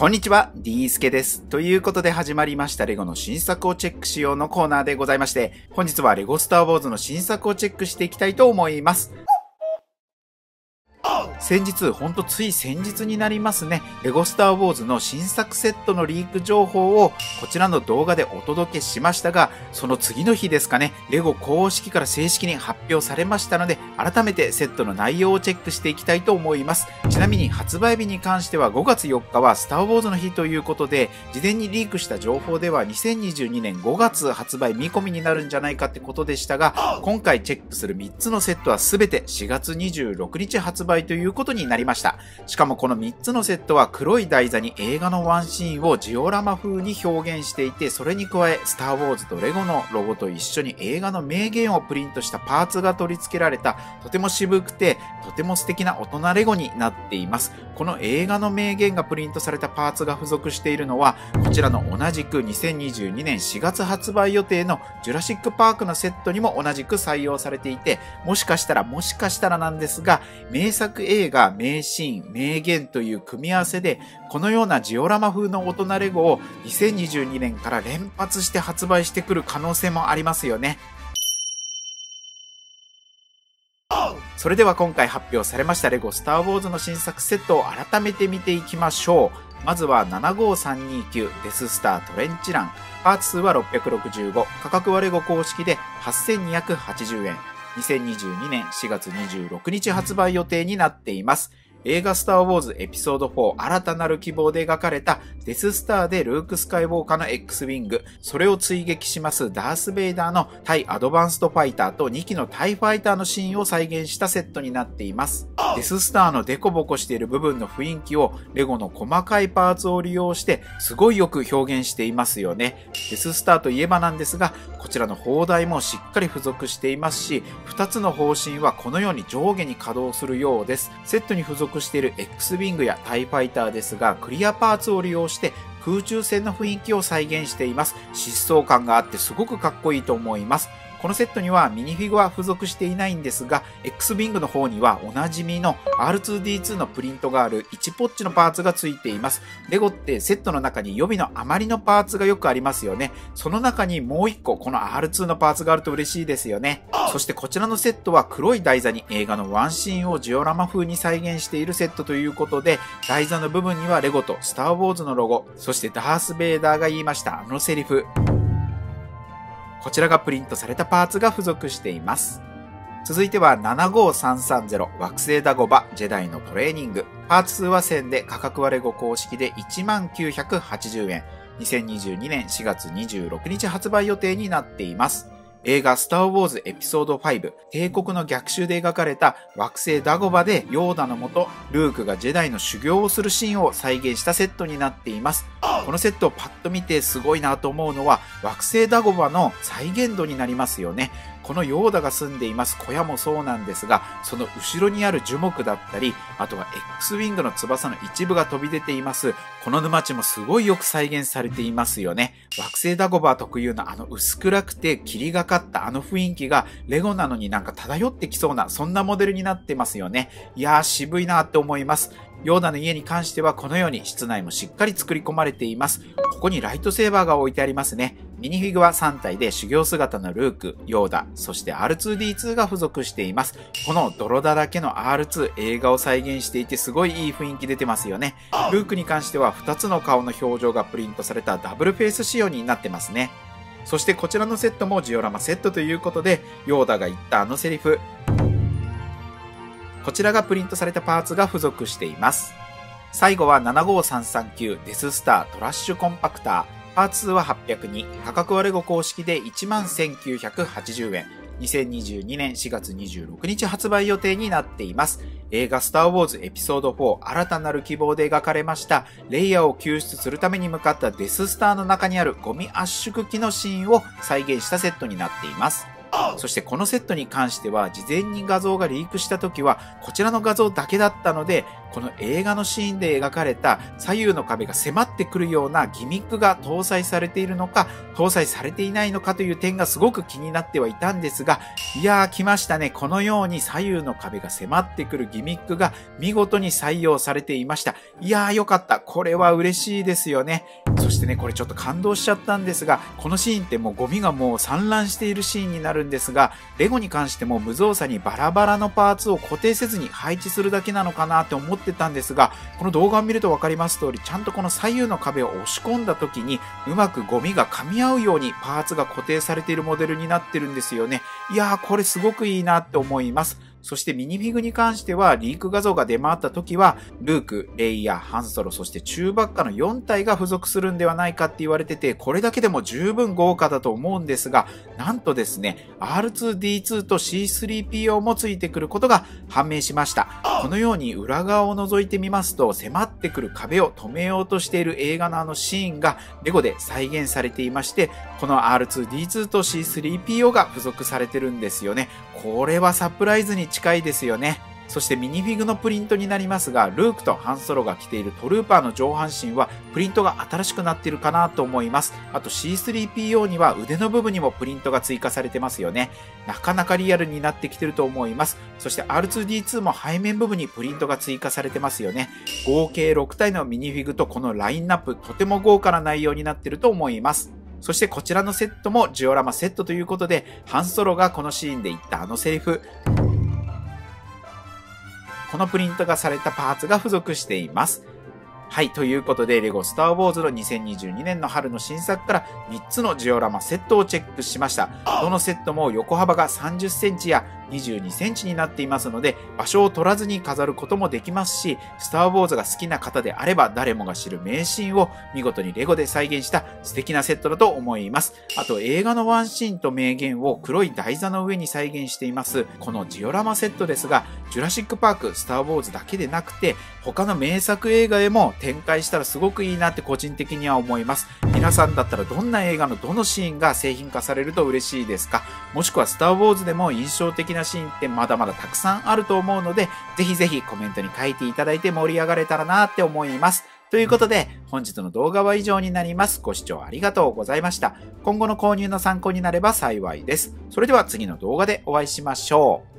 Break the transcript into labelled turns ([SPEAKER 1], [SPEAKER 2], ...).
[SPEAKER 1] こんにちは、D スケです。ということで始まりましたレゴの新作をチェックしようのコーナーでございまして、本日はレゴスターウォーズの新作をチェックしていきたいと思います。先日、ほんとつい先日になりますね、レゴスターウォーズの新作セットのリーク情報をこちらの動画でお届けしましたが、その次の日ですかね、レゴ公式から正式に発表されましたので、改めてセットの内容をチェックしていきたいと思います。ちなみに発売日に関しては5月4日はスターウォーズの日ということで、事前にリークした情報では2022年5月発売見込みになるんじゃないかってことでしたが、今回チェックする3つのセットは全て4月26日発売といういうことになりました。しかもこの3つのセットは黒い台座に映画のワンシーンをジオラマ風に表現していて、それに加え、スターウォーズとレゴのロゴと一緒に映画の名言をプリントしたパーツが取り付けられた、とても渋くて、とても素敵な大人レゴになっています。この映画の名言がプリントされたパーツが付属しているのは、こちらの同じく2022年4月発売予定のジュラシックパークのセットにも同じく採用されていて、もしかしたらもしかしたらなんですが、名作映映画、名シーン、名言という組み合わせで、このようなジオラマ風の大人レゴを2022年から連発して発売してくる可能性もありますよね。それでは今回発表されましたレゴスターウォーズの新作セットを改めて見ていきましょう。まずは75329デススタートレンチラン。パーツ数は665。価格はレゴ公式で8280円。2022年4月26日発売予定になっています。映画スターウォーズエピソード4新たなる希望で描かれたデススターでルーク・スカイウォーカーの X ウィング、それを追撃しますダース・ベイダーの対アドバンストファイターと2機のタイファイターのシーンを再現したセットになっています。デススターのデコボコしている部分の雰囲気をレゴの細かいパーツを利用してすごいよく表現していますよね。デススターといえばなんですが、こちらの砲台もしっかり付属していますし、2つの方針はこのように上下に稼働するようです。セットに付属属している X ウィングやタイファイターですが、クリアパーツを利用して空中戦の雰囲気を再現しています。疾走感があってすごくかっこいいと思います。このセットにはミニフィグは付属していないんですが、X ビングの方にはおなじみの R2D2 のプリントがある1ポッチのパーツが付いています。レゴってセットの中に予備の余りのパーツがよくありますよね。その中にもう1個この R2 のパーツがあると嬉しいですよね。そしてこちらのセットは黒い台座に映画のワンシーンをジオラマ風に再現しているセットということで、台座の部分にはレゴとスターウォーズのロゴ、そしてダース・ベイダーが言いましたあのセリフ。こちらがプリントされたパーツが付属しています。続いては75330惑星ダゴバジェダイのトレーニング。パーツ数は1000で価格割れ後公式で1980円。2022年4月26日発売予定になっています。映画スターウォーズエピソード5帝国の逆襲で描かれた惑星ダゴバでヨーダのもとルークがジェダイの修行をするシーンを再現したセットになっています。このセットをパッと見てすごいなと思うのは惑星ダゴバの再現度になりますよね。このヨーダが住んでいます小屋もそうなんですが、その後ろにある樹木だったり、あとは X ウィングの翼の一部が飛び出ています。この沼地もすごいよく再現されていますよね。惑星ダゴバ特有のあの薄暗くて霧がかったあの雰囲気がレゴなのになんか漂ってきそうな、そんなモデルになってますよね。いやー渋いなって思います。ヨーダの家に関してはこのように室内もしっかり作り込まれています。ここにライトセーバーが置いてありますね。ミニフィグは3体で修行姿のルーク、ヨーダ、そして R2D2 が付属しています。この泥だらけの R2 映画を再現していてすごいいい雰囲気出てますよね。ルークに関しては2つの顔の表情がプリントされたダブルフェイス仕様になってますね。そしてこちらのセットもジオラマセットということで、ヨーダが言ったあのセリフ、こちらがプリントされたパーツが付属しています。最後は75339デススタートラッシュコンパクター。パーツ数は802。価格はレゴ公式で11,980円。2022年4月26日発売予定になっています。映画スターウォーズエピソード4新たなる希望で描かれましたレイヤーを救出するために向かったデススターの中にあるゴミ圧縮機のシーンを再現したセットになっています。そしてこのセットに関しては事前に画像がリークした時はこちらの画像だけだったのでこの映画のシーンで描かれた左右の壁が迫ってくるようなギミックが搭載されているのか、搭載されていないのかという点がすごく気になってはいたんですが、いやー来ましたね。このように左右の壁が迫ってくるギミックが見事に採用されていました。いやーよかった。これは嬉しいですよね。そしてね、これちょっと感動しちゃったんですが、このシーンってもうゴミがもう散乱しているシーンになるんですが、レゴに関しても無造作にバラバラのパーツを固定せずに配置するだけなのかなって思ってたんですが、この動画を見ると分かります通り、ちゃんとこの左右の壁を押し込んだ時に、うまくゴミが噛み合うようにパーツが固定されているモデルになってるんですよね。いやー、これすごくいいなって思います。そしてミニフィグに関しては、リーク画像が出回った時は、ルーク、レイヤー、ハンソロ、そしてチューバッカの4体が付属するんではないかって言われてて、これだけでも十分豪華だと思うんですが、なんとですね、R2D2 と C3PO もついてくることが判明しました。このように裏側を覗いてみますと、迫ってくる壁を止めようとしている映画のあのシーンがレゴで再現されていまして、この R2D2 と C3PO が付属されてるんですよね。これはサプライズに近いですよね。そしてミニフィグのプリントになりますが、ルークとハンソロが着ているトルーパーの上半身はプリントが新しくなっているかなと思います。あと C3PO には腕の部分にもプリントが追加されてますよね。なかなかリアルになってきてると思います。そして R2D2 も背面部分にプリントが追加されてますよね。合計6体のミニフィグとこのラインナップ、とても豪華な内容になってると思います。そしてこちらのセットもジオラマセットということで、ハンソロがこのシーンで言ったあのセリフ、このプリントがされたパーツが付属しています。はい。ということで、レゴスターウォーズの2022年の春の新作から3つのジオラマセットをチェックしました。どのセットも横幅が30センチや22センチになっていますので、場所を取らずに飾ることもできますし、スターウォーズが好きな方であれば誰もが知る名シーンを見事にレゴで再現した素敵なセットだと思います。あと映画のワンシーンと名言を黒い台座の上に再現しています、このジオラマセットですが、ジュラシックパーク、スターウォーズだけでなくて、他の名作映画へも展開したらすごくいいなって個人的には思います。皆さんだったらどんな映画のどのシーンが製品化されると嬉しいですか？もしくはスターウォーズでも印象的なシーンってまだまだたくさんあると思うので、ぜひぜひコメントに書いていただいて盛り上がれたらなって思います。ということで、本日の動画は以上になります。ご視聴ありがとうございました。今後の購入の参考になれば幸いです。それでは次の動画でお会いしましょう。